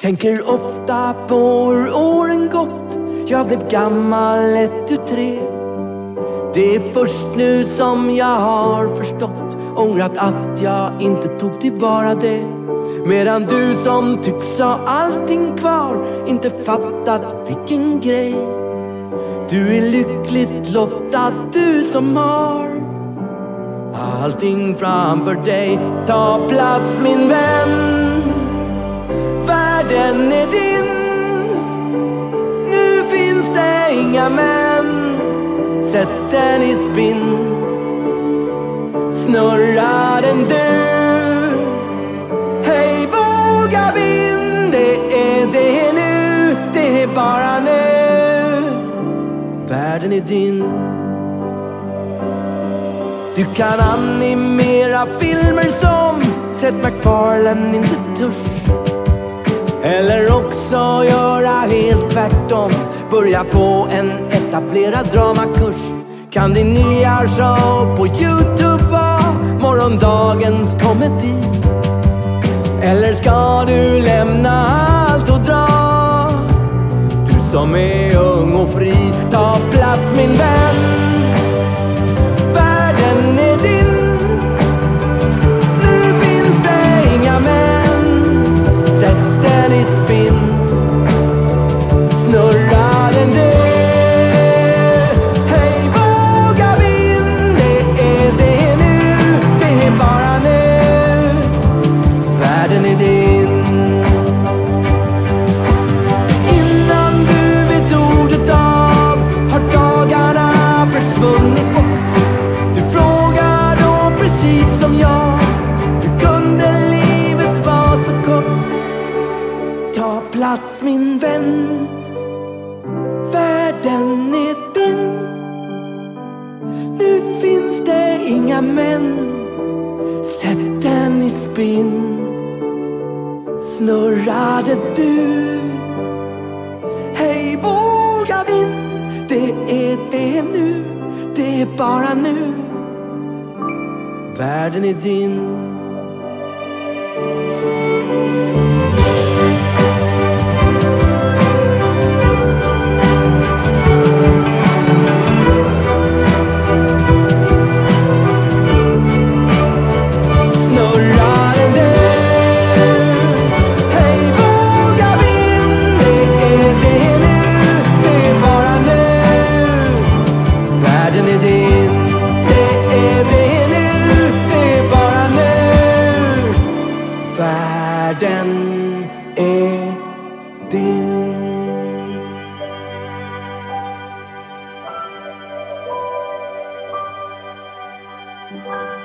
Tänker ofta på hur åren gått. Jag blev gammal ett, tu, tre. Det är först nu som jag har förstått. Ångrat att jag inte tog tillvara det. Medan du som tycks ha allting kvar Inte fattat vilken grej. Du är lyckligt lottad, du som har Allting framför dig. Ta plats min vän. Sätt den i spinn. Snurrar den du? Hej våga vind. Det är det nu. Det är bara nu. Världen är din. Du kan animera filmer som Seth MacFarlane inte törs eller också göra helt tvärtom. Börja på en etablerad dramakurs Kan din nya show på Youtube vara morgondagens komedi? Eller ska du lämna allt och dra? Du som är ung och fri, ta plats min vän plats min vän. Världen är din. Nu finns det inga män. Sätt den i spinn. Snurrade du. Hej våga vind. Det är det nu. Det är bara nu. Världen är din. Bye.